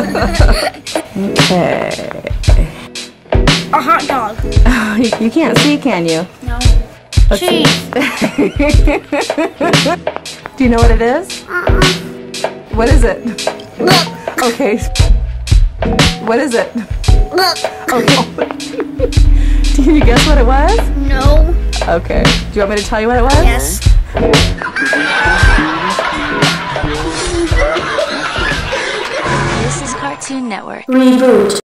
okay. A hot dog. you, you can't see, can you? No. Let's. Cheese. Do you know what it is? Uh-uh. What is it? Look. Okay. What is it? Look. Okay. Do you guess what it was? No. Okay. Do you want me to tell you what it was? Yes. Cartoon Network. Reboot.